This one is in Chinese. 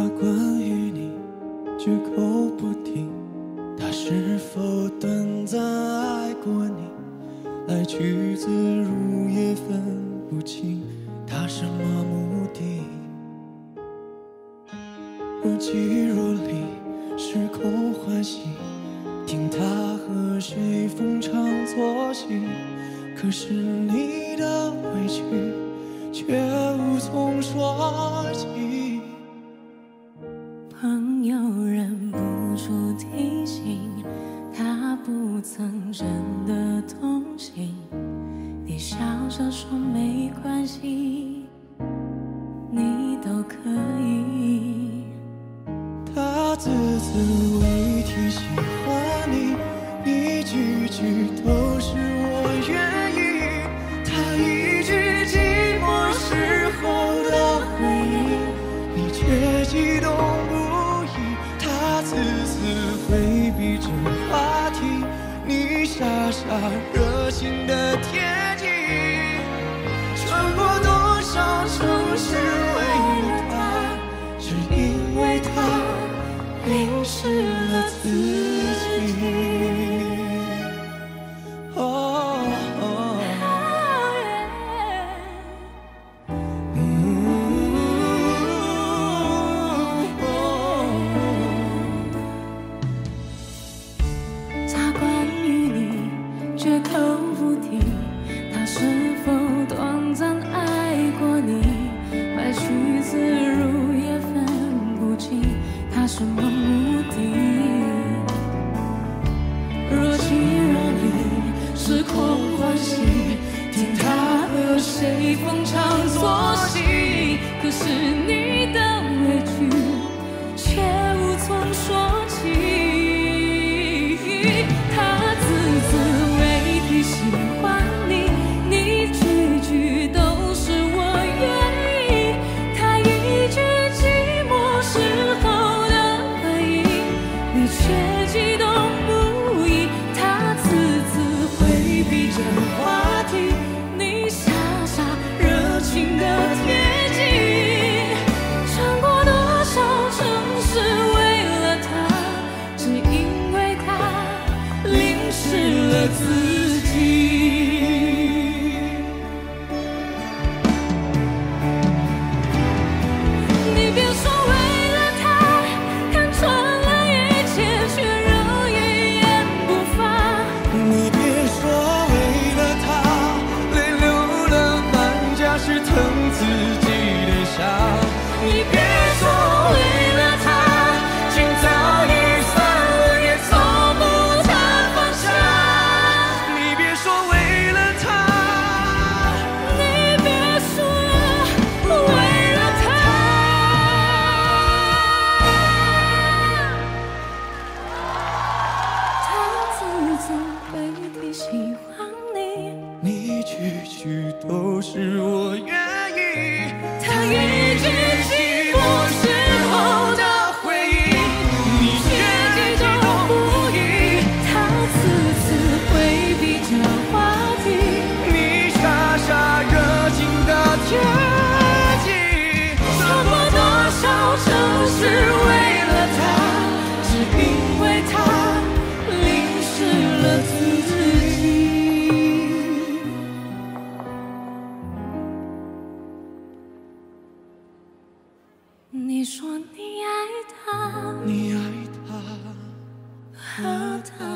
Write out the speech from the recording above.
他关于你，绝口不提。他是否短暂爱过你？来去自如也分不清他什么目的。若即若离，是空欢喜，听他和谁逢场作戏。可是你的委屈，却无从说起。都可以。他字字未提喜绝口不提，他是否短暂爱过你？来去自如也分不清他什么目的。若即若离，是空欢喜，听他和谁逢场作戏。可是你 Jesus. 句句都是我愿意。他一句寂你说你爱他，你爱他，和他。